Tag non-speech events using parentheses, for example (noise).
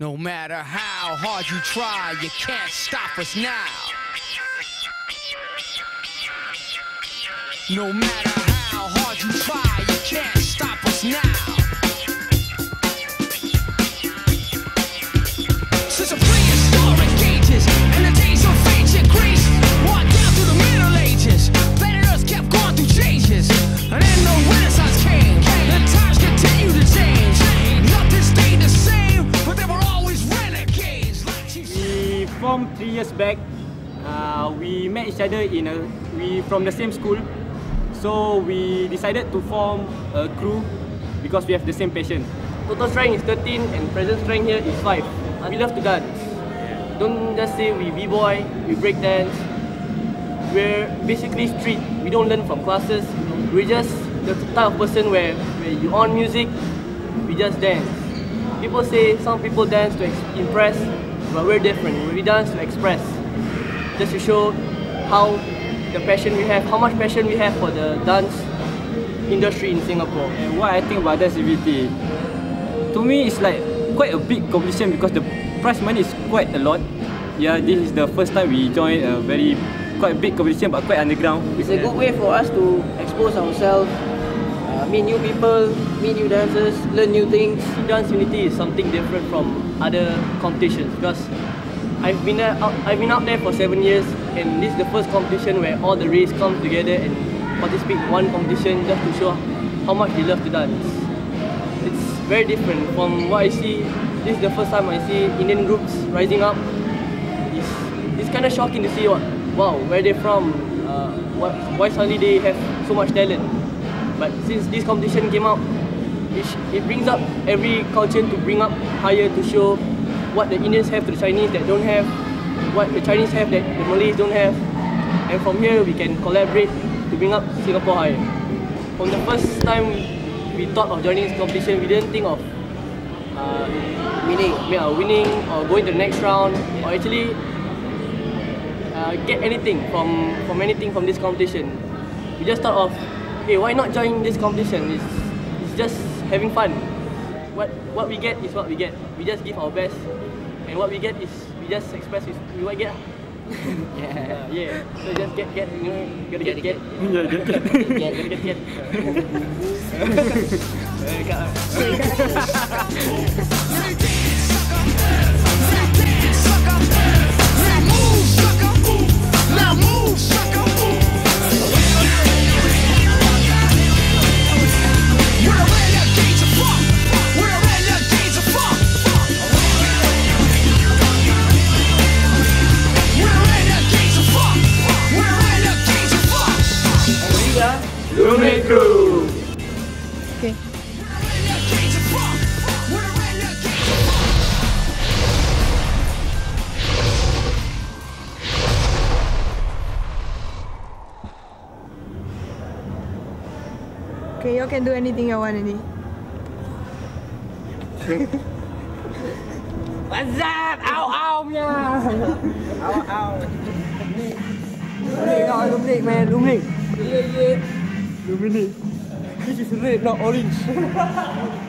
No matter how hard you try, you can't stop us now. No matter how hard you try, you can't stop us now. Years back. Uh, we met each other in a we from the same school, so we decided to form a crew because we have the same passion. Total strength is 13 and present strength here is 5. We love to dance. Don't just say we b-boy, we break dance. We're basically street. We don't learn from classes. We're just the type of person where, where you on music, we just dance. People say some people dance to impress, but we're different. We dance to express. Just to show how the passion we have, how much passion we have for the dance industry in Singapore. And what I think about dance activity, to me it's like quite a big competition because the prize money is quite a lot. Yeah, this is the first time we join a very quite big competition but quite underground. It's a good way for us to expose ourselves, meet new people, meet new dancers, learn new things. Dance Infinity is something different from other competitions because I've been out, I've been out there for seven years, and this is the first competition where all the race come together and participate in one competition just to show how much they love to dance. It's very different from what I see. This is the first time I see Indian groups rising up. It's, it's kind of shocking to see what, wow, where they're from, uh, what, why suddenly they have so much talent. But since this competition came out, it, it brings up every culture to bring up higher to show what the Indians have to the Chinese that don't have, what the Chinese have that the Malays don't have. And from here we can collaborate to bring up Singapore higher. From the first time we thought of joining this competition, we didn't think of uh, winning, yeah, winning or going to the next round or actually uh, get anything from from anything from this competition. We just thought of, hey, why not join this competition? It's, it's just having fun. What what we get is what we get. We just give our best, and what we get is we just express is we what get. (laughs) yeah. (laughs) Uh, yeah. So just get get you know gotta get get. Yeah, (laughs) get, get. Get gotta get get. Eh, kat- Roommate crew. Okay. Okay, you can do anything you want, Andy. (laughs) What's up? Ow, ow, punya. Ow, ow. Lumik kau, lumik man, lumik. Yeah, yeah. Lumik. This is red, not orange. (laughs)